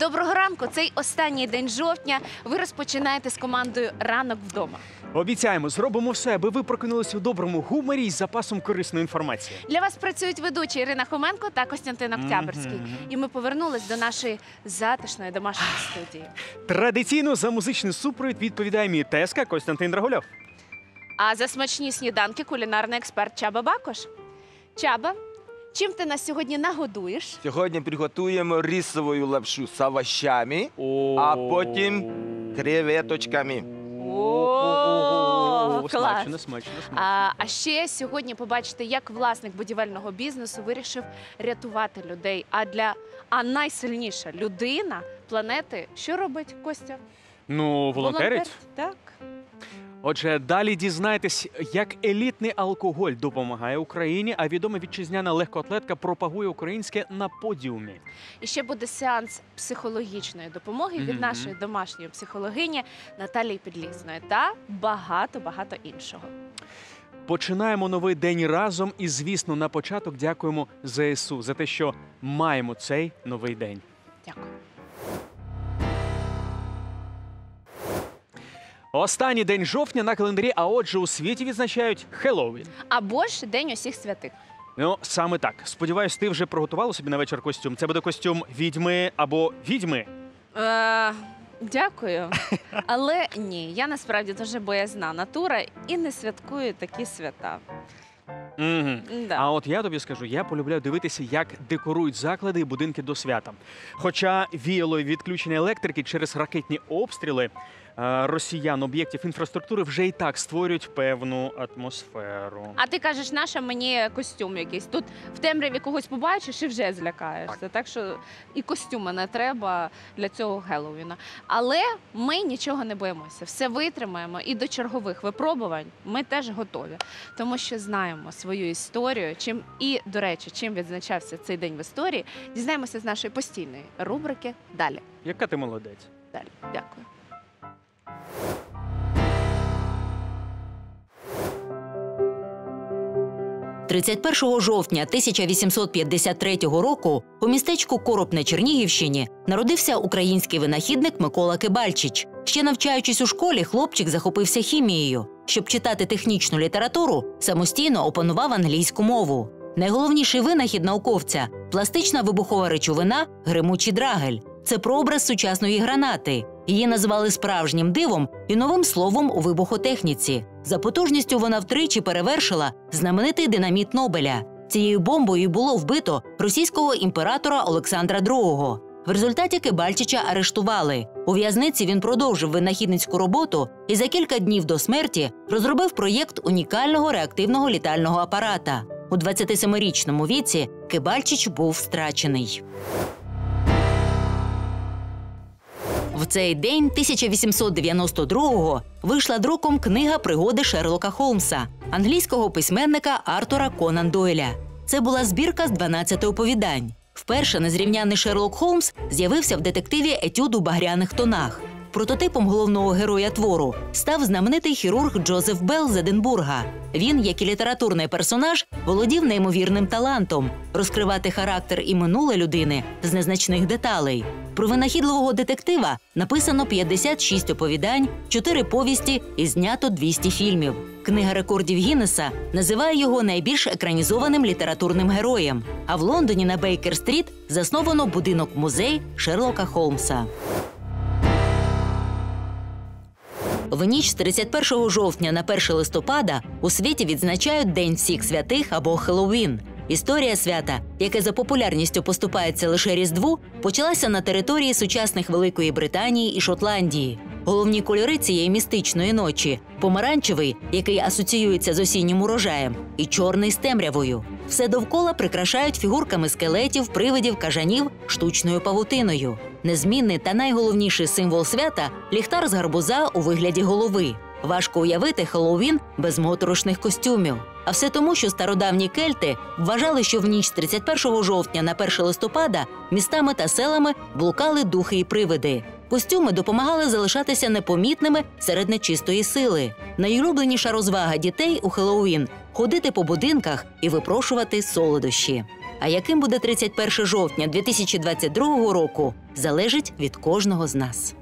Доброго ранку. Цей останній день жовтня. Ви розпочинаєте з командою Ранок вдома. Обіцяємо, зробимо все, аби ви прокинулися у доброму гуморі із запасом корисної інформації. Для вас працюють ведучі Ірина Хоменко та Костянтин Октябрьський. Мгм. І ми повернулись до нашої затишної домашньої студії. Традиційно за музичний супровід відповідає мій тезка Костянтин Драгульов. А за смачні сніданки кулінарний експерт Чаба Бакош. Чаба, чим ти нас сьогодні нагодуєш? Сьогодні приготуємо рисову лапшу з овощами, а потім креветочками. О, клас! Смачно, смачно, смачно. А, а ще сьогодні побачите, як власник будівельного бізнесу вирішив рятувати людей. А для а найсильніша людина планети, що робить Костя? Ну, волонтерить. Волонтер, Так. Отже, далі дізнайтесь, як елітний алкоголь допомагає Україні, а відома вітчизняна легкоатлетка пропагує українське на подіумі. І ще буде сеанс психологічної допомоги від Мгм. нашої домашньої психологині Наталії Підлісної та багато багато іншого. Починаємо новий день разом, і звісно, на початок дякуємо ЗСУ за те, що маємо цей новий день. Дякую. Останній день жовтня на календарі, а отже, у світі відзначають Хеллоуін. Або ж День усіх святих. Ну, саме так. Сподіваюсь, ти вже приготувала собі на вечір костюм. Це буде костюм відьми або відьми. Е, дякую. Але ні, я насправді дуже боязна натура і не святкую такі свята. Угу. Да. А от я тобі скажу, я полюбляю дивитися, як декорують заклади і будинки до свята. Хоча віяло й відключення електрики через ракетні обстріли росіян об'єктів інфраструктури вже і так створюють певну атмосферу. А ти кажеш, наша мені костюм якийсь. Тут в темряві когось побачиш і вже злякаєшся. Так, що і костюма не треба для цього Геловіна. Але ми нічого не боїмося, все витримаємо. І до чергових випробувань ми теж готові, тому що знаємо свою історію. Чим і до речі, чим відзначався цей день в історії, дізнаємося з нашої постійної рубрики. Далі. Яка ти молодець? Далі. Дякую. – 31 жовтня 1853 року у містечку Короб на Чернігівщині народився український винахідник Микола Кибальчич. Ще навчаючись у школі, хлопчик захопився хімією. Щоб читати технічну літературу, самостійно опанував англійську мову. Найголовніший винахід науковця пластична вибухова речовина гримучий драгель. Це прообраз сучасної гранати. Її назвали справжнім дивом і новим словом у вибухотехніці. За потужністю вона втричі перевершила знаменитий динаміт Нобеля. Цією бомбою було вбито російського імператора Олександра II. В результаті Кибальчича арештували. У в'язниці він продовжив винахідницьку роботу і за кілька днів до смерті розробив проєкт унікального реактивного літального апарата. У 27-річному віці Кибальчич був страчений. В цей день 1892-го вийшла друком книга пригоди Шерлока Холмса, англійського письменника Артура Конан Дойля. Це була збірка з 12 оповідань. Вперше незрівняний Шерлок Холмс з'явився в детективі етюду багряних тонах. Прототипом головного героя твору став знаменитий хірург Джозеф Белл з Единбурга. Він, як і літературний персонаж, володів неймовірним талантом розкривати характер і минуле людини з незначних деталей. Про винахідливого детектива написано 56 оповідань, 4 повісті і знято 200 фільмів. Книга рекордів Гіннеса називає його найбільш екранізованим літературним героєм. А в Лондоні на Бейкер-стріт засновано будинок музей Шерлока Холмса. В ніч з 31 жовтня на 1 листопада у світі відзначають День всіх святих або Хеллоуін. Історія свята, яке за популярністю поступається лише Різдву, почалася на території сучасних Великої Британії і Шотландії. Головні кольори цієї містичної ночі помаранчевий, який асоціюється з осіннім урожаєм, і чорний з темрявою. Все довкола прикрашають фігурками скелетів, привидів, кажанів, штучною павутиною. Незмінний та найголовніший символ свята ліхтар з гарбуза у вигляді голови. Важко уявити Хеллоуін без моторошних костюмів. А все тому, що стародавні кельти вважали, що в ніч з 31 жовтня на 1 листопада містами та селами блукали духи і привиди. Костюми допомагали залишатися непомітними серед нечистої сили. Найулюбленіша розвага дітей у Хеллоуін ходити по будинках і випрошувати солодощі. А яким буде 31 жовтня 2022 року, залежить від кожного з нас.